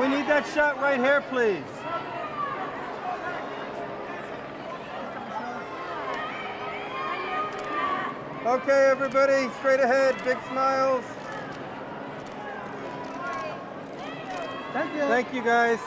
We need that shot right here, please. Okay, everybody, straight ahead, big smiles. Thank you. Thank you, guys.